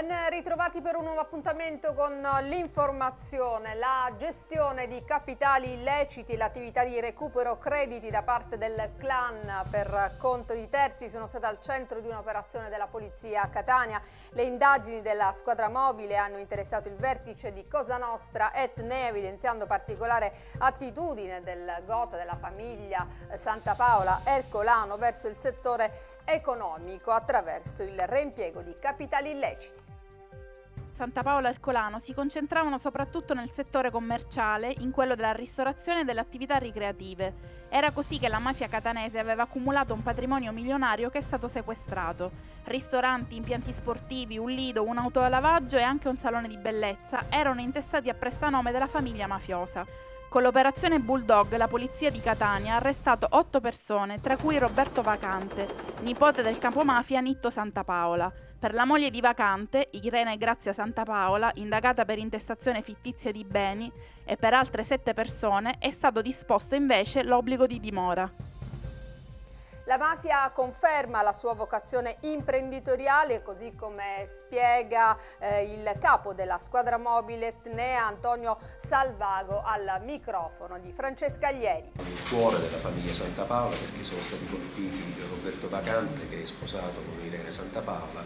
Ben ritrovati per un nuovo appuntamento con l'informazione. La gestione di capitali illeciti e l'attività di recupero crediti da parte del clan per conto di terzi sono state al centro di un'operazione della Polizia a Catania. Le indagini della squadra mobile hanno interessato il vertice di Cosa Nostra Etne, evidenziando particolare attitudine del Gota, della famiglia Santa Paola Ercolano verso il settore economico attraverso il reimpiego di capitali illeciti. Santa Paola Ercolano si concentravano soprattutto nel settore commerciale, in quello della ristorazione e delle attività ricreative. Era così che la mafia catanese aveva accumulato un patrimonio milionario che è stato sequestrato. Ristoranti, impianti sportivi, un lido, un autolavaggio e anche un salone di bellezza erano intestati a prestanome della famiglia mafiosa. Con l'operazione Bulldog la polizia di Catania ha arrestato otto persone, tra cui Roberto Vacante, nipote del capomafia Nitto Santa Paola. Per la moglie di Vacante, Irene Grazia Santa Paola, indagata per intestazione fittizia di beni, e per altre sette persone è stato disposto invece l'obbligo di dimora. La mafia conferma la sua vocazione imprenditoriale, così come spiega eh, il capo della squadra mobile TNEA Antonio Salvago al microfono di Francesca Aglieri. Il cuore della famiglia Santa Paola perché sono stati colpiti Roberto Vacante che è sposato con Irene Santa Paola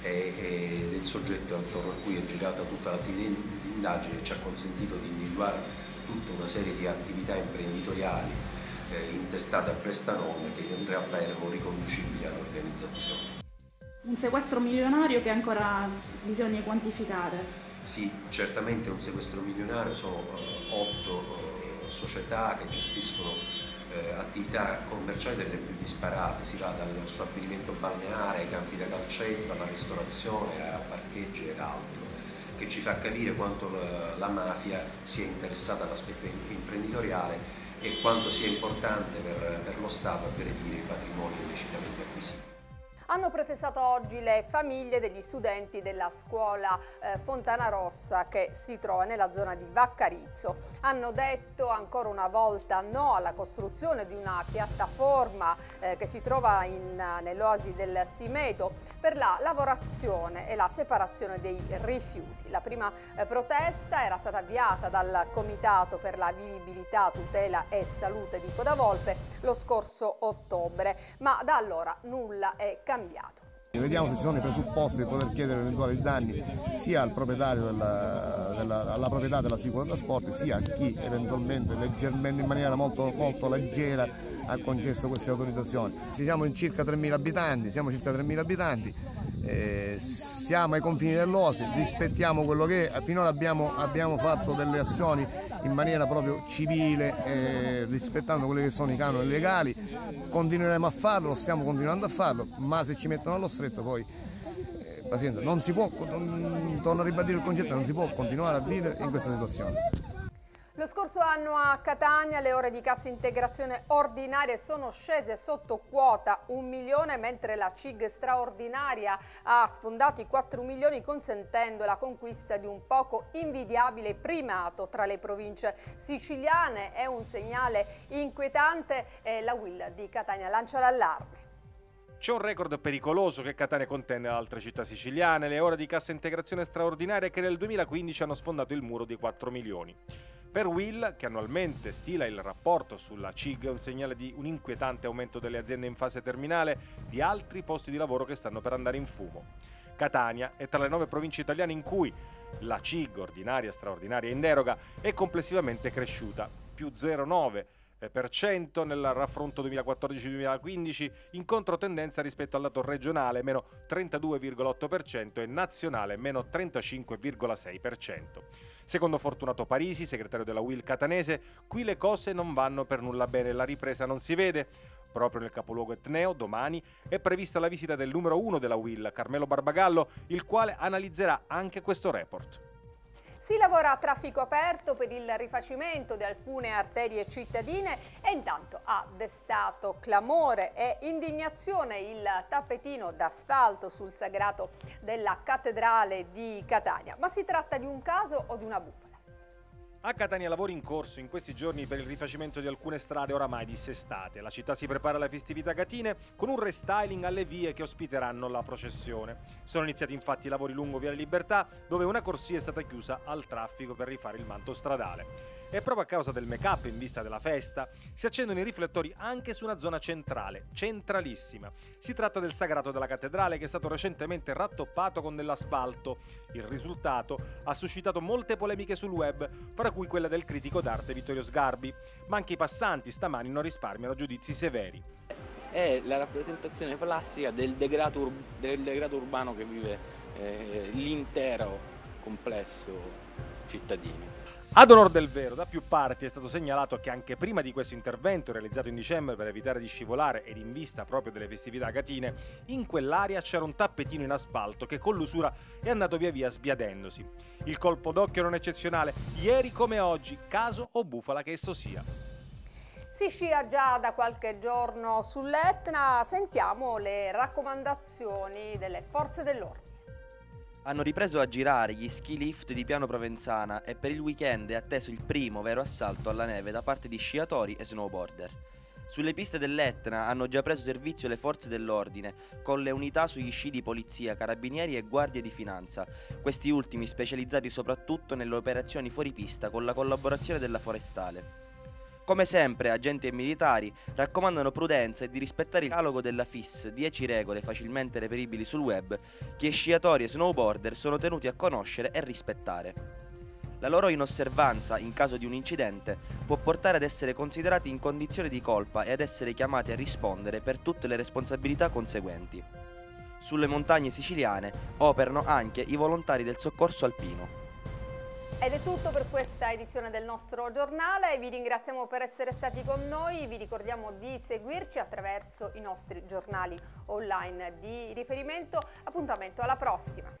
ed è il soggetto attorno a cui è girata tutta l'attività di indagine e ci ha consentito di individuare tutta una serie di attività imprenditoriali eh, intestate a prestanome che in realtà erano riconducibili all'organizzazione. Un sequestro milionario che ancora bisogna quantificare? Sì, certamente un sequestro milionario, sono eh, otto eh, società che gestiscono eh, attività commerciali delle più disparate, si va dal stabilimento balneare ai campi da calcetto, alla ristorazione, a parcheggi ed altro che ci fa capire quanto la, la mafia sia interessata all'aspetto imprenditoriale e quanto sia importante per, per lo Stato aggredire i patrimoni illecitamente acquisiti. Hanno protestato oggi le famiglie degli studenti della scuola eh, Fontana Rossa che si trova nella zona di Vaccarizzo. Hanno detto ancora una volta no alla costruzione di una piattaforma eh, che si trova nell'oasi del Simeto per la lavorazione e la separazione dei rifiuti. La prima eh, protesta era stata avviata dal Comitato per la Vivibilità, Tutela e Salute di Codavolpe lo scorso ottobre, ma da allora nulla è cambiato. Vediamo se ci sono i presupposti per poter chiedere eventuali danni sia al proprietario della, della, alla proprietà della sicura trasporti sia a chi eventualmente in maniera molto, molto leggera ha concesso queste autorizzazioni. Siamo in circa 3.000 abitanti, siamo circa 3.000 abitanti, eh, siamo ai confini dell'Osi, rispettiamo quello che è, finora abbiamo, abbiamo, fatto delle azioni in maniera proprio civile, eh, rispettando quelli che sono i canoni legali, continueremo a farlo, lo stiamo continuando a farlo, ma se ci mettono allo stretto poi eh, pazienza, non si può, torno a ribadire il concetto, non si può continuare a vivere in questa situazione. Lo scorso anno a Catania le ore di cassa integrazione ordinarie sono scese sotto quota 1 milione mentre la CIG straordinaria ha sfondato i 4 milioni consentendo la conquista di un poco invidiabile primato tra le province siciliane. È un segnale inquietante e la Will di Catania lancia l'allarme. C'è un record pericoloso che Catania contende ad altre città siciliane, le ore di cassa integrazione straordinaria che nel 2015 hanno sfondato il muro di 4 milioni. Per Will, che annualmente stila il rapporto sulla CIG, è un segnale di un inquietante aumento delle aziende in fase terminale di altri posti di lavoro che stanno per andare in fumo. Catania è tra le nove province italiane in cui la CIG, ordinaria, straordinaria e in deroga, è complessivamente cresciuta, più 0,9 nel raffronto 2014-2015 in controtendenza rispetto al dato regionale meno 32,8% e nazionale meno 35,6%. Secondo Fortunato Parisi, segretario della Will catanese, qui le cose non vanno per nulla bene, la ripresa non si vede. Proprio nel capoluogo etneo, domani, è prevista la visita del numero uno della Will, Carmelo Barbagallo, il quale analizzerà anche questo report. Si lavora a traffico aperto per il rifacimento di alcune arterie cittadine e intanto ha destato clamore e indignazione il tappetino d'asfalto sul sagrato della cattedrale di Catania. Ma si tratta di un caso o di una bufala? A Catania lavori in corso in questi giorni per il rifacimento di alcune strade oramai dissestate. La città si prepara alle festività catine con un restyling alle vie che ospiteranno la processione. Sono iniziati infatti i lavori lungo Via Libertà, dove una corsia è stata chiusa al traffico per rifare il manto stradale. E proprio a causa del make-up in vista della festa, si accendono i riflettori anche su una zona centrale, centralissima. Si tratta del sagrato della cattedrale che è stato recentemente rattoppato con dell'asfalto. Il risultato ha suscitato molte polemiche sul web, fra cui quella del critico d'arte Vittorio Sgarbi, ma anche i passanti stamani non risparmiano giudizi severi. È la rappresentazione plastica del degrado, ur- del degrado urbano che vive eh, l'intero complesso cittadino. Ad onor del vero, da più parti è stato segnalato che anche prima di questo intervento realizzato in dicembre per evitare di scivolare ed in vista proprio delle festività catine, in quell'area c'era un tappetino in asfalto che con l'usura è andato via via sbiadendosi. Il colpo d'occhio non eccezionale, ieri come oggi, caso o bufala che esso sia. Si scia già da qualche giorno sull'Etna, sentiamo le raccomandazioni delle forze dell'ordine. Hanno ripreso a girare gli ski lift di Piano Provenzana e per il weekend è atteso il primo vero assalto alla neve da parte di sciatori e snowboarder. Sulle piste dell'Etna hanno già preso servizio le forze dell'ordine, con le unità sugli sci di polizia, carabinieri e guardie di finanza, questi ultimi specializzati soprattutto nelle operazioni fuori pista con la collaborazione della forestale. Come sempre, agenti e militari raccomandano prudenza e di rispettare il catalogo della FIS, 10 regole facilmente reperibili sul web, che sciatori e snowboarder sono tenuti a conoscere e rispettare. La loro inosservanza in caso di un incidente può portare ad essere considerati in condizione di colpa e ad essere chiamati a rispondere per tutte le responsabilità conseguenti. Sulle montagne siciliane operano anche i volontari del soccorso alpino. Ed è tutto per questa edizione del nostro giornale, vi ringraziamo per essere stati con noi, vi ricordiamo di seguirci attraverso i nostri giornali online di riferimento, appuntamento alla prossima!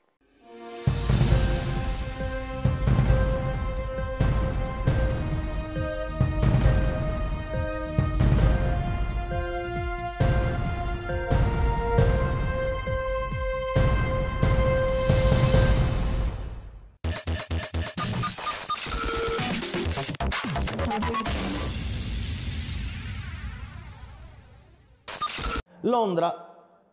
Londra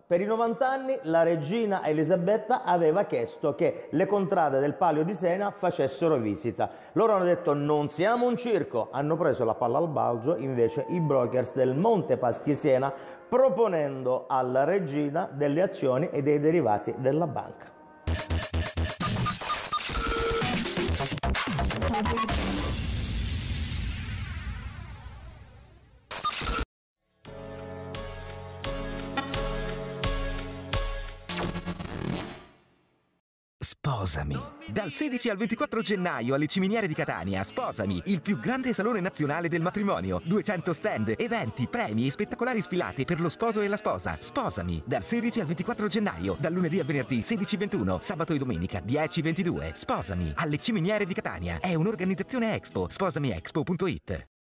per i 90 anni la regina Elisabetta aveva chiesto che le contrade del Palio di Siena facessero visita. Loro hanno detto non siamo un circo, hanno preso la palla al balzo invece i brokers del Monte Paschi Siena proponendo alla regina delle azioni e dei derivati della banca. Sposami. Dal 16 al 24 gennaio alle Ciminiere di Catania, Sposami, il più grande salone nazionale del matrimonio. 200 stand, eventi, premi e spettacolari sfilate per lo sposo e la sposa. Sposami. Dal 16 al 24 gennaio, dal lunedì al venerdì 16-21, sabato e domenica 10-22. Sposami. Alle Ciminiere di Catania. È un'organizzazione Expo. Sposamiexpo.it